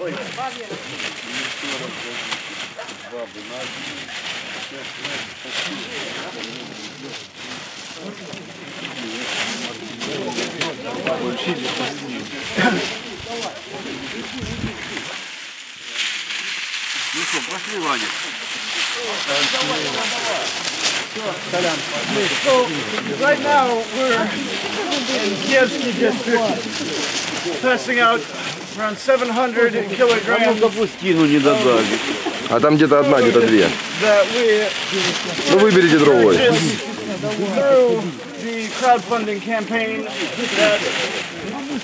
Ой, Right now, we're in Kievsky district, passing out around 700 kilograms Пустину не додали. А там где-то одна, где-то две. that we Ну выберите другой. purchased through the crowdfunding campaign that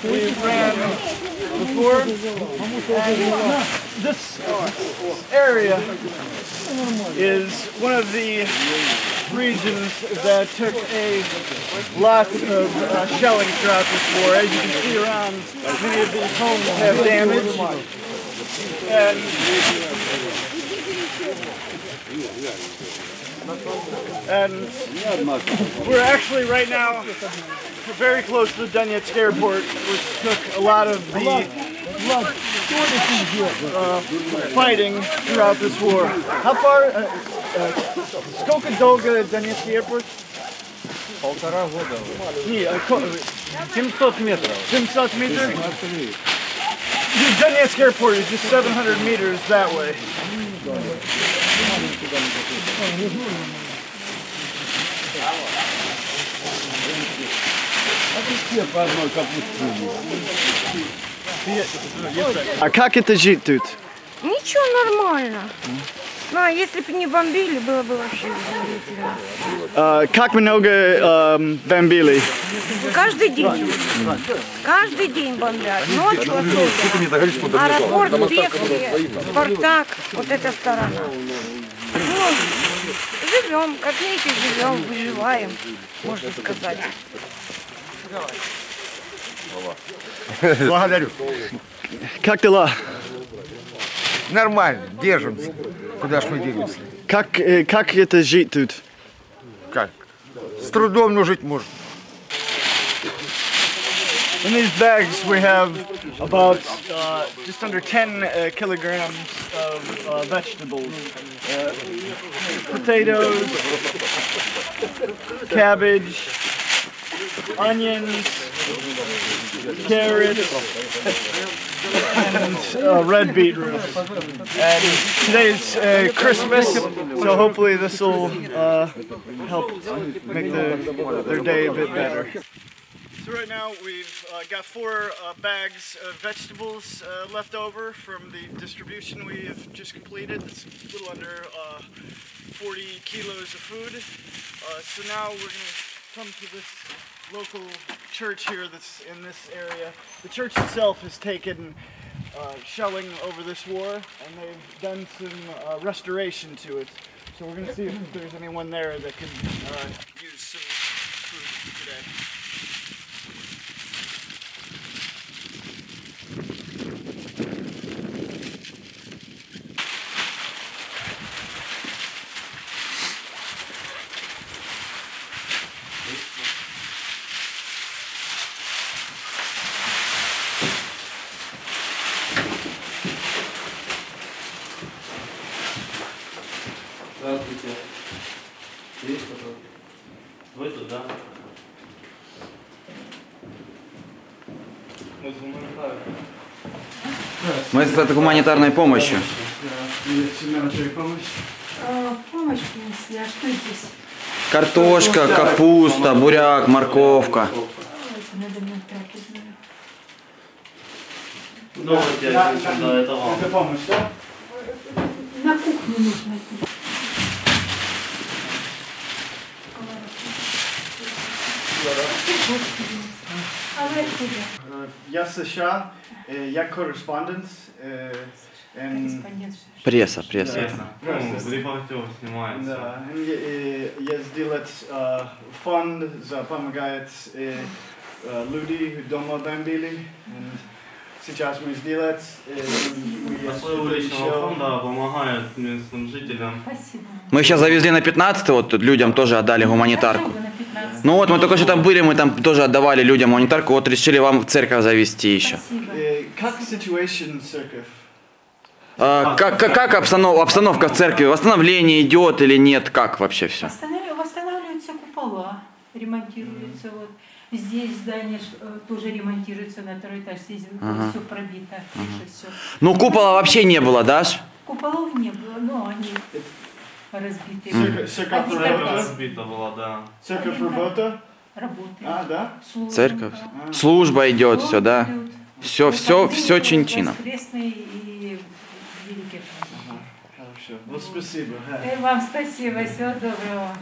we ran before. And this area is one of the regions that took a lot of uh, shelling throughout this war. As you can see around, many of these homes have damage. And and we're actually right now very close to the Donetsk airport, which took a lot of the uh, fighting throughout this war. How far? Uh, uh, сколько долго Донецкий airport? Полтора года. Не, а ко- 700 метров. 700 meters? The Donetsk airport is just 700 meters that way. А как это жить тут? Ничего, нормально. Ну, а если бы не бомбили, было бы вообще удивительно. А, как много эм, бомбили? Каждый день. Каждый день бомбят. Ночью особенно. Аэропорт, Бехове, Спартак, вот эта сторона. Ну, живем, как видите, живем, выживаем, можно сказать. Благодарю. Как дела? Нормально, держимся. Куда ж мы денемся? Как, э, как это жить тут? Как? С трудом, но жить можно. In these bags we have about uh, just under 10 uh, kilograms of uh, vegetables. Uh, potatoes, cabbage, onions, carrots, and uh, red beetroot. And today's uh, Christmas, so hopefully this will uh, help make the, their day a bit better. So right now we've uh, got four uh, bags of vegetables uh, left over from the distribution we have just completed. It's a little under uh, 40 kilos of food. Uh, so now we're going to come to this local church here that's in this area. The church itself has taken uh, shelling over this war and they've done some uh, restoration to it. So we're going to see if there's anyone there that can uh, use some food today. Есть кто-то? Вы тут, да? Мы с гуманитарной. Мы с гуманитарной помощью. Помощь. Помощь принесли, а что здесь? Картошка, капуста, буряк, морковка. Новости до этого. Это помощь, да? На кухню нужно. Я США, я корреспондент. Пресса, пресса. Ну, Репортер снимается. Да, я сделал фонд, помогает люди дома бомбили. Сейчас мы сделаем... Посыл личного фонда помогает местным жителям. Мы сейчас завезли на 15 вот людям тоже отдали гуманитарку. На 15. Ну вот мы только что там были, мы там тоже отдавали людям гуманитарку, вот решили вам в церковь завести еще. Э, как situation церковь? А, как, как, как обстанов- обстановка в церкви? Восстановление идет или нет? Как вообще все? Восстанавливаются, купола, ремонтируются. Вот. Здесь здание э, тоже ремонтируется на второй этаж. Здесь Ага. все пробито, крыша все. Ну купола вообще не было, да? Разбиты. Церковь, церковь работа? раз Разбита была, да. Церковь работа? Работает. А, да? Служба. Церковь. Служба идет, все, да? Идут. Все, все, все чин-чином. Воскресный и Великий праздник. Хорошо. Ну, спасибо. Э, Вам спасибо, всего доброго.